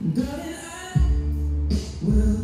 Darling, I will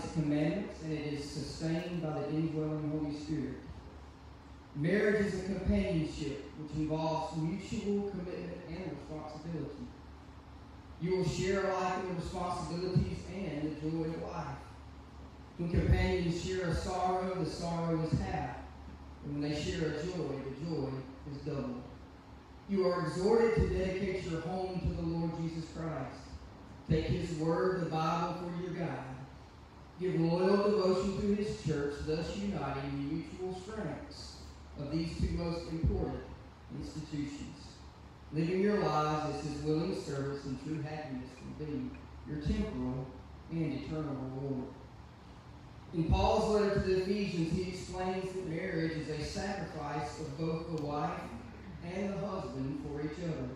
His commandments, and it is sustained by the indwelling Holy Spirit. Marriage is a companionship which involves mutual commitment and responsibility. You will share in the responsibilities and the joy of life. When companions share a sorrow, the sorrow is half. And when they share a joy, the joy is double. You are exhorted to dedicate your home to the Lord Jesus Christ. Take His Word, the Bible, for your guide. Give loyal devotion to His church, thus uniting the mutual strengths of these two most important institutions. Living your lives as His willing service and true happiness will be your temporal and eternal reward. In Paul's letter to the Ephesians, he explains that marriage is a sacrifice of both the wife and the husband for each other.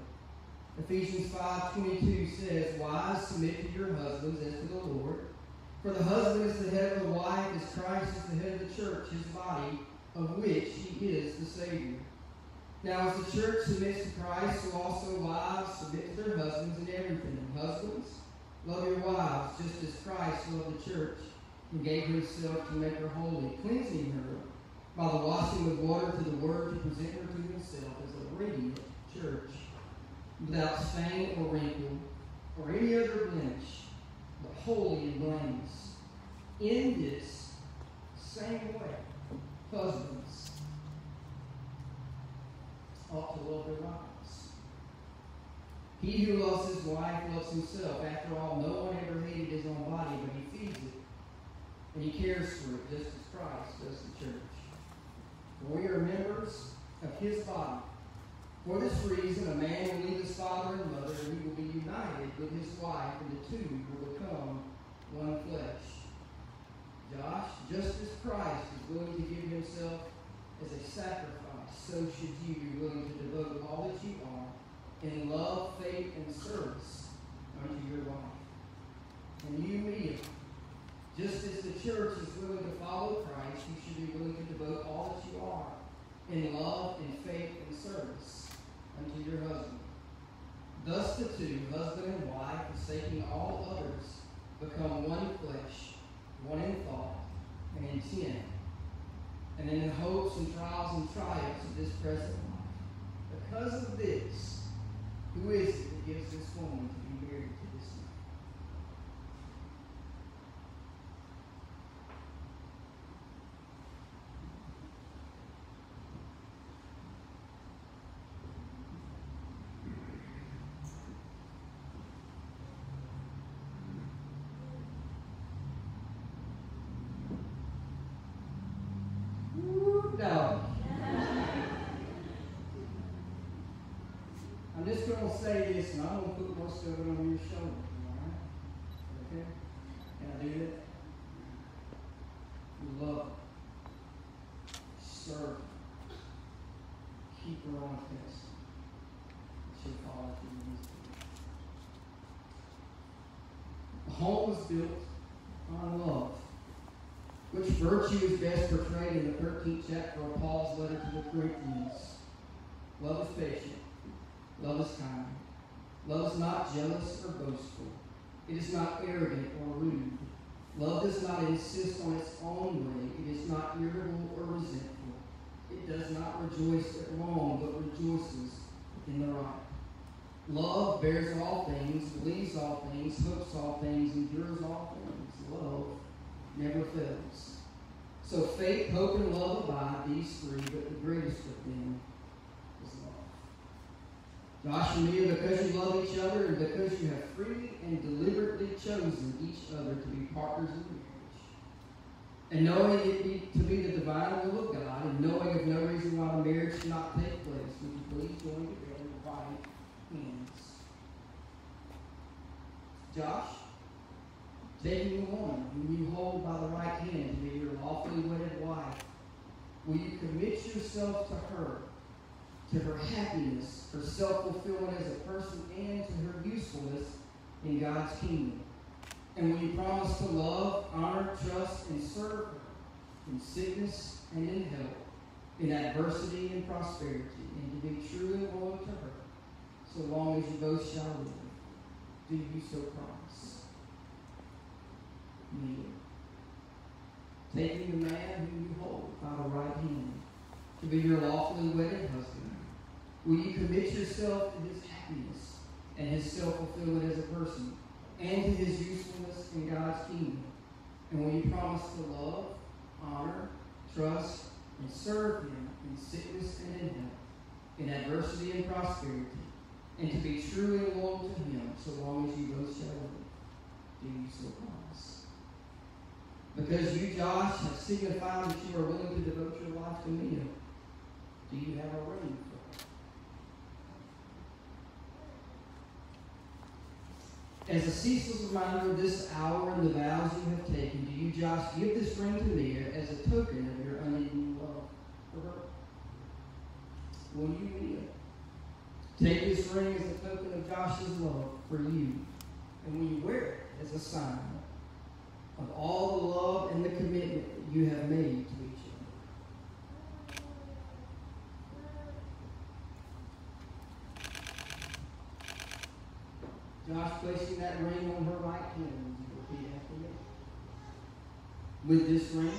Ephesians 5.22 says, Wives, submit to your husbands as to the Lord. For the husband is the head of the wife, as Christ is the head of the church, his body, of which he is the Savior. Now, as the church submits to Christ, so also wives submit to their husbands in everything. Husbands, love your wives, just as Christ loved the church and gave himself to make her holy, cleansing her by the washing with water to the word to present her to himself as a radiant church, without stain or wrinkle or any other blemish, holy and blameless. In this same way, husbands ought to love their wives He who loves his wife loves himself. After all, no one ever hated his own body, but he feeds it, and he cares for it, just as Christ does the church. For we are members of his body. For this reason, a man will leave his father and mother, and he will be united with his wife, and the two will become one flesh. Josh, just as Christ is willing to give himself as a sacrifice, so should you be willing to devote all that you are in love, faith, and service unto your wife. And you, Mia, just as the church is willing to follow Christ, you should be willing to devote all that you are in love, in faith, and service unto your husband. Thus the two, husband and wife, forsaking all others, become one flesh, one in thought and intent, and in the hopes and trials and triumphs of this present life. Because of this, who is it that gives this woman to be married to this man? Ooh, no. I'm just going to say this, and I'm going to put most of it on your shoulders, all right? Okay? Can I do that? Love. Serve. Keep her on test. She'll. A home was built on love. Which virtue is best portrayed in the 13th chapter of Paul's letter to the Corinthians? Love is patient. Love is kind. Love is not jealous or boastful. It is not arrogant or rude. Love does not insist on its own way. It is not irritable or resentful. It does not rejoice at wrong, but rejoices in the right. Love bears all things, believes all things, hopes all things, endures all things. Love never fails. So faith, hope, and love abide, these three, but the greatest of them Josh and Mia, because you love each other and because you have freely and deliberately chosen each other to be partners in marriage, and knowing it be, to be the divine will of God, and knowing of no reason why the marriage should not take place, would you please join together right hands? Josh, taking the woman whom you hold by the right hand to be your lawfully wedded wife, will you commit yourself to her, to her happiness, her self-fulfillment as a person, and to her usefulness in God's kingdom? And will you promise to love, honor, trust, and serve her in sickness and in health, in adversity and prosperity, and to be true and loyal to her, so long as you both shall live? Do you so promise? Mia. Taking the man whom you hold by the right hand to be your lawfully wedded husband, will you commit yourself to his happiness and his self-fulfillment as a person, and to his usefulness in God's kingdom? And will you promise to love, honor, trust, and serve him in sickness and in health, in adversity and prosperity, and to be true and loyal to him so long as you both shall live? Do you so promise? Because you, Josh, have signified that you are willing to devote your life to Mia, do you have a ring for her? As a ceaseless reminder of this hour and the vows you have taken, do you, Josh, give this ring to Mia as a token of your unending love for her? Will you, Mia? Take this ring as a token of Josh's love for you, and will you wear it as a sign of all the love and the commitment that you have made to each other? Josh placing that ring on her right hand, repeat after me? With this ring,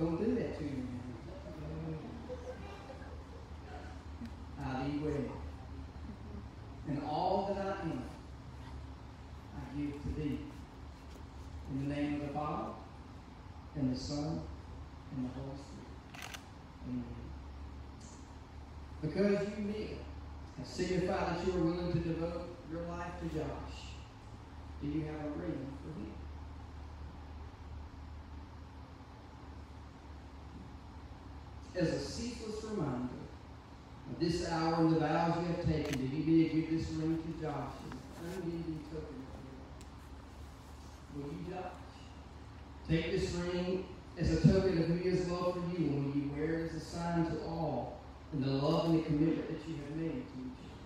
don't, do that to me. I thee wed. And all that I am, I give to thee. In the name of the Father, and the Son, and the Holy Spirit. Amen. Because you, Mia, have signified uh, that you are willing to devote your life to Josh, do you have a ring for him? As a ceaseless reminder of this hour and the vows you have taken, do you Mia give this ring to Josh? Will you, Josh? Take this ring as a token of Mia's love for you, and will you wear it as a sign to all and the love and the commitment that you have made to each other?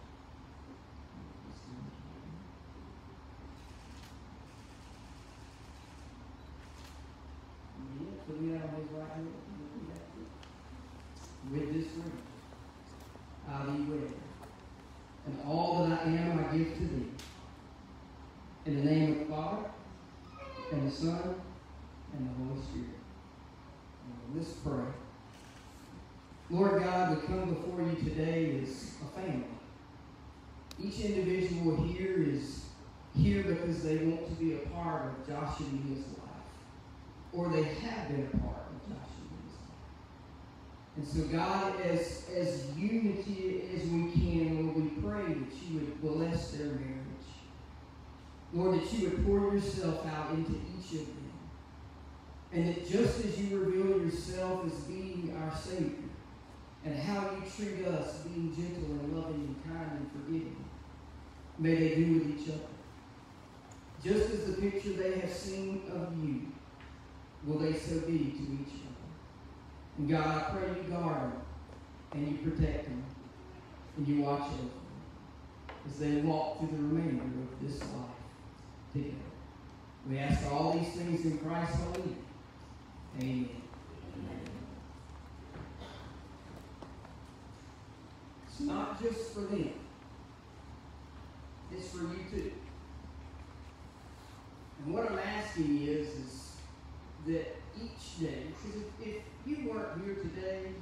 Yeah, put me out on his right hand. With this ring, I thee wear, and all that I am I give to thee. In the name of the Father, and the Son, and the Holy Spirit. And let's pray. Lord God, we come before you today as a family. Each individual here is here because they want to be a part of Josh and Mia's life, or they have been a part of Josh and Mia's life. And so, God, as, as unity as we can, Lord, we pray that you would bless their marriage. Lord, that you would pour yourself out into each of them. And that just as you reveal yourself as being our Savior, and how you treat us, being gentle and loving and kind and forgiving, may they do with each other. Just as the picture they have seen of you, will they so be to each other. And God, I pray you guard them, and you protect them, and you watch over them as they walk through the remainder of this life together. We ask all these things in Christ's holy name. Amen. It's not just for them. It's for you too. And what I'm asking is, is that each day, because if, if you weren't here today,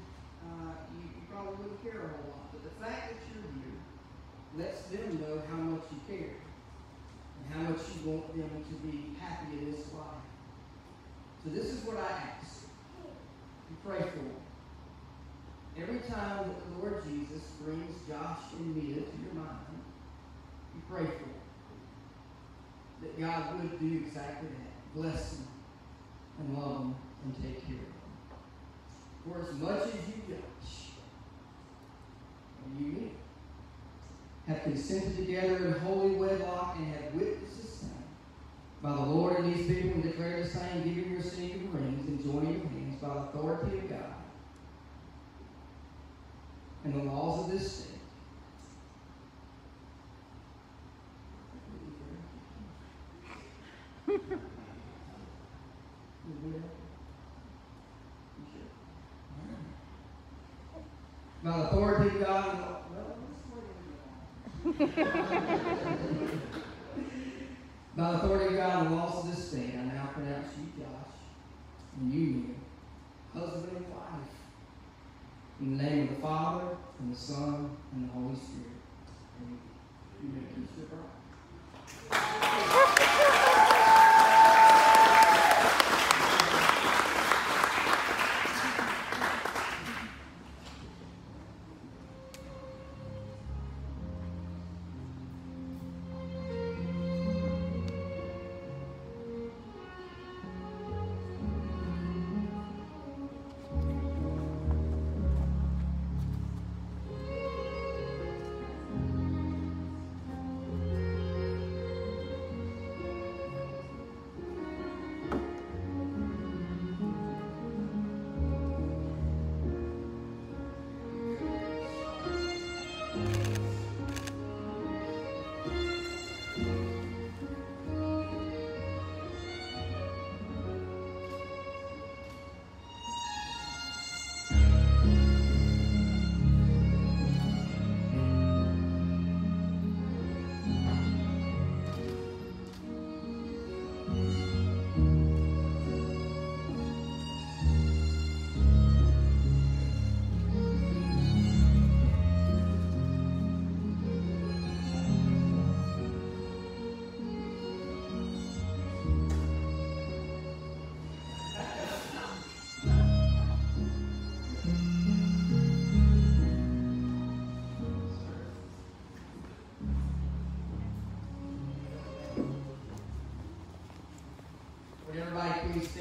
uh, you, you probably wouldn't care a whole lot. But the fact that you're here lets them know how much you care and how much you want them to be happy in this life. So this is what I ask. You pray for them. Every time that the Lord Jesus brings Josh and Mia to your mind, you pray for them. That God would do exactly that. Bless them and love them and take care of them. For as much as you, and you, Mia, have consented together in holy wedlock and have witnessed the same by the Lord and these people and declare the same, giving your receiving rings and joining your hands by the authority of God and the laws of this state. By the authority of God and the well, By the authority of God laws of this state, I now pronounce you, Josh, and you, Mia, husband and wife, in the name of the Father, and the Son, and the Holy Spirit. Amen. You may kiss your bride.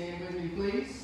Stand with me, please.